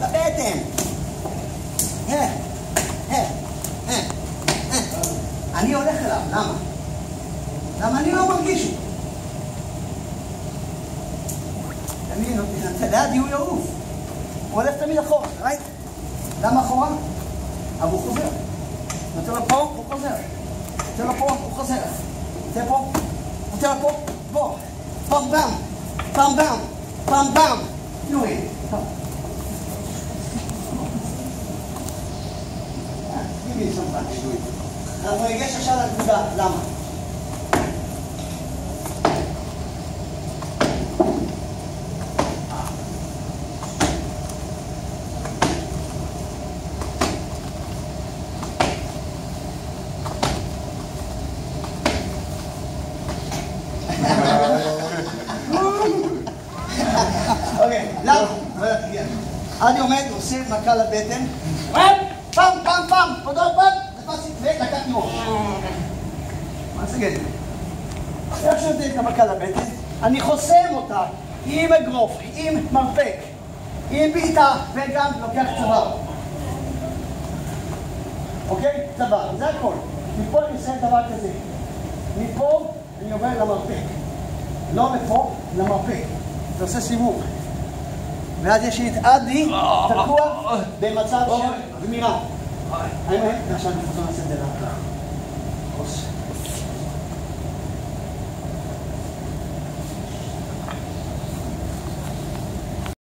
לבטן. אה, אה, אה. אני הולך אליו, למה? למה אני לא מרגיש? תמיד, אתה ליד הוא יעוף. הוא הולך תמיד אחורה, ראית? למה אחורה? אבל הוא חוזר. נותן לו פה, הוא חוזר. נותן לו פה, הוא חוזר. נותן פה, נותן לו פה, בוא. פעם פעם, פעם פעם, פעם פעם. נו, הנה. תגידי שם פעם, שטוי. אנחנו ניגש עכשיו לנקודה, למה? אוקיי, למה? אני עומד, עושה מכה לבטן, פעם, פעם, פעם, עוד עוד פעם, תפסתי ולקחתי ראש. מה זה גדול? איך שנותן את המכה לבטן, אני חוסם אותה עם אגרוף, עם מרפק, עם בעיטה, וגם לוקח צוואר. אוקיי? צוואר, זה הכל. מפה אני עושה דבר כזה. מפה אני עובר למרפק. לא לפה, למרפק. אתה עושה סיבוב. ואז יש לי את אדי תקוע במצב של גמירה. האמת, עכשיו אני חוזר לעשות